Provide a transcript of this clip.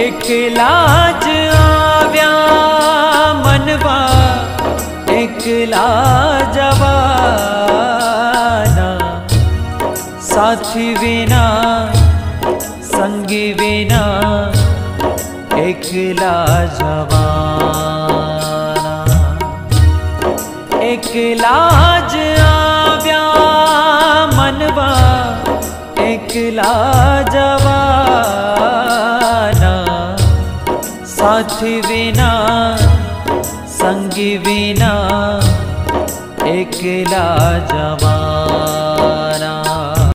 एक लाज आव्या मनवा, एक लाजवाना साथी विना, संगी विना एकला जवाना एकला आव्या मनवा एकला जवाना साथी बिना संगी बिना एकला जवाना